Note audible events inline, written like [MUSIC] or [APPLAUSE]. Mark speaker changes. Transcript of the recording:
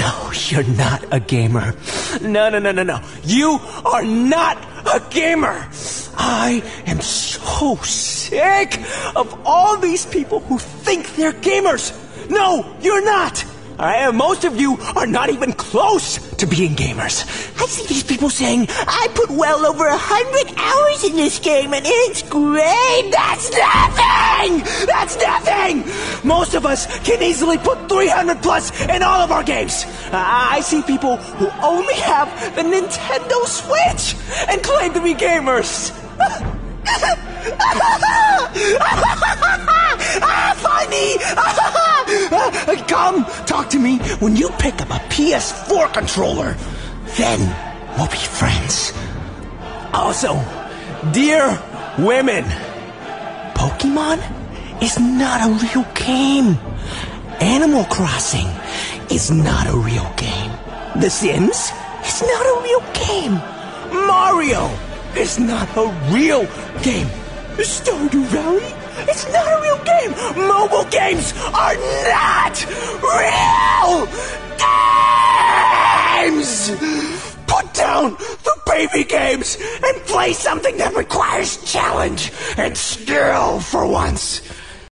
Speaker 1: No, you're not a gamer. No, no, no, no, no. You are not a gamer. I am so sick of all these people who think they're gamers. No, you're not. I, most of you are not even close to being gamers.
Speaker 2: I see these people saying, I put well over a hundred hours in this game and it's great.
Speaker 1: That's nothing! That's nothing! Most of us can easily put 300 plus in all of our games. I see people who only have the Nintendo Switch and claim to be gamers. ah, [LAUGHS] funny! [LAUGHS] Come, talk to me when you pick up a PS4 controller. Then we'll be friends. Also, dear women, Pokemon is not a real game. Animal Crossing is not a real game. The Sims is not a real game. Mario is not a real game. Stardew Valley it's not a real game. Mobile games are not real games. Put down the baby games and play something that requires challenge and skill for once.